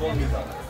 Convidado.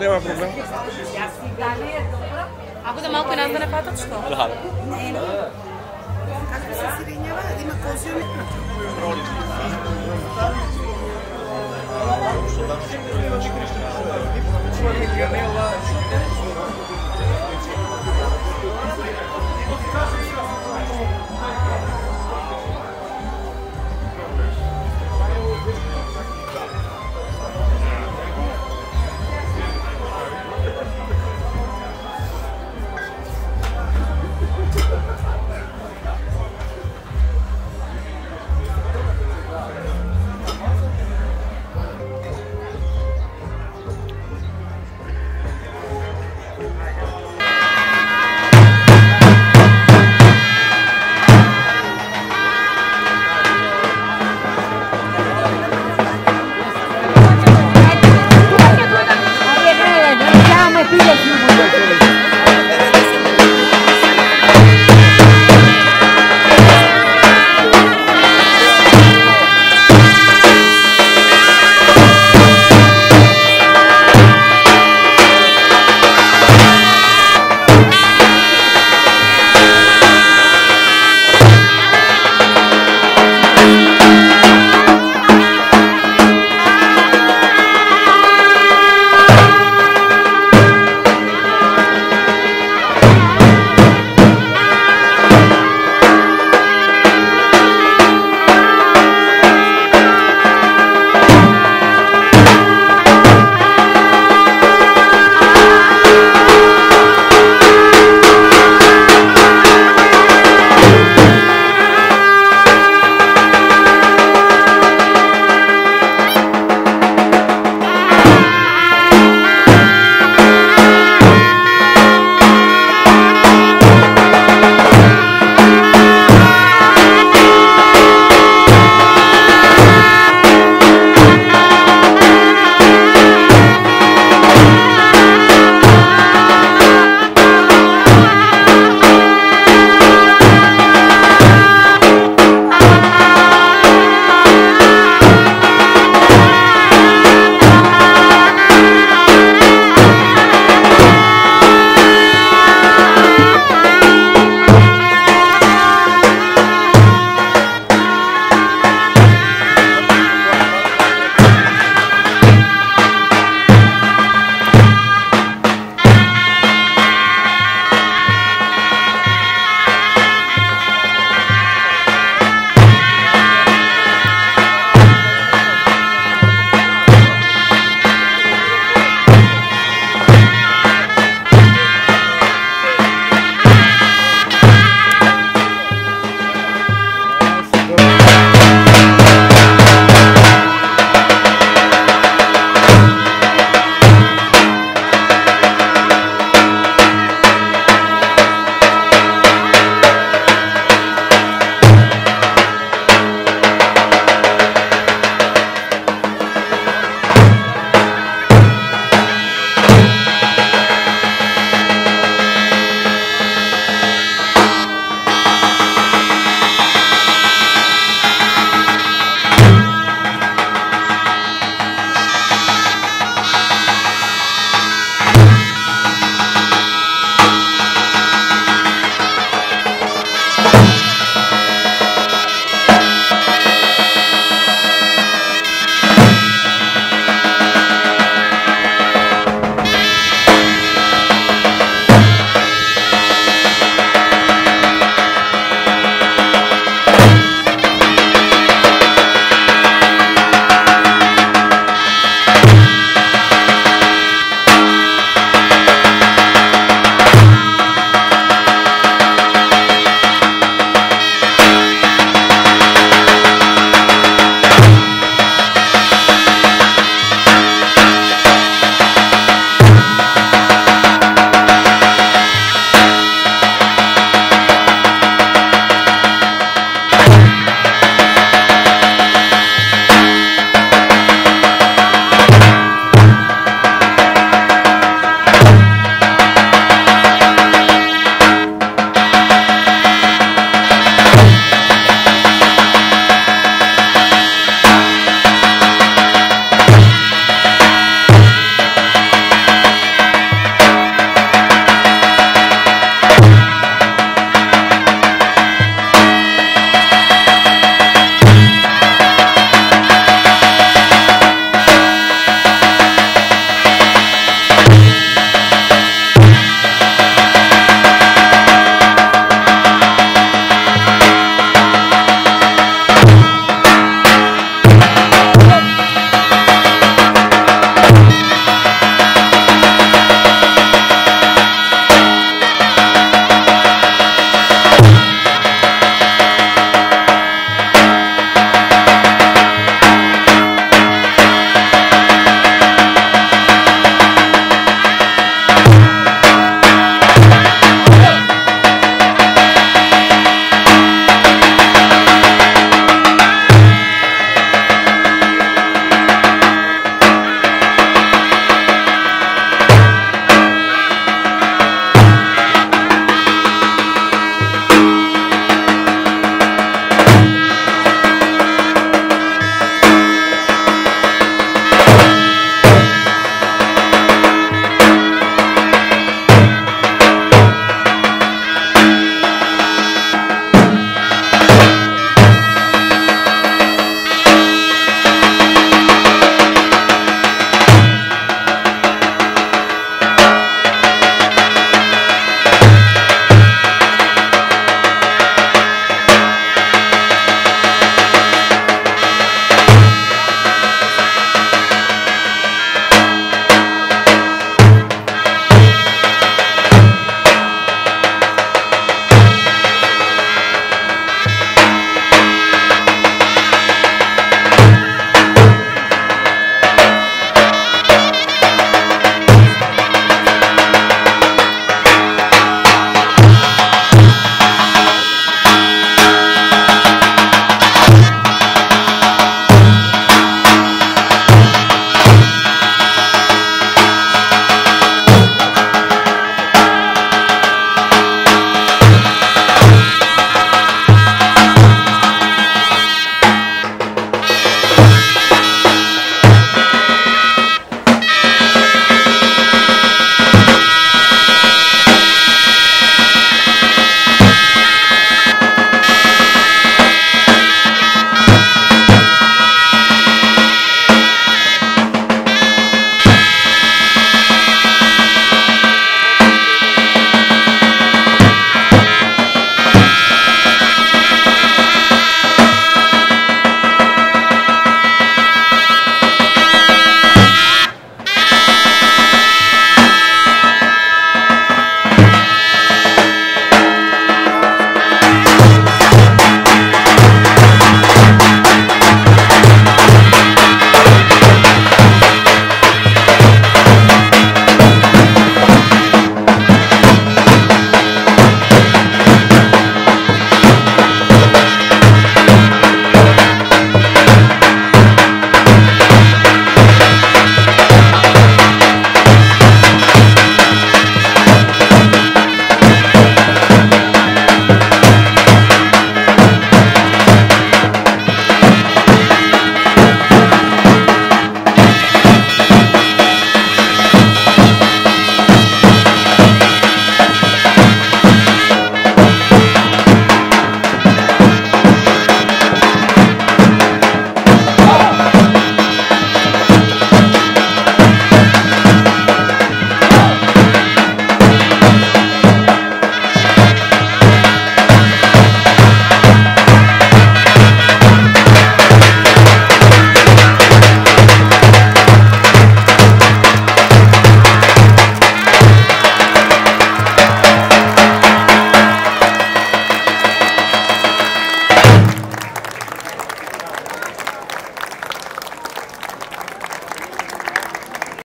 Nema problema. A bude malko nazvane patočko? Da. Kako se sirenjava? Ima koziju? Sorular çıkıyor. Çıkıyor. Çıkıyor. Çıkıyor. Çıkıyor. Çıkıyor. Çıkıyor.